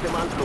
Feind im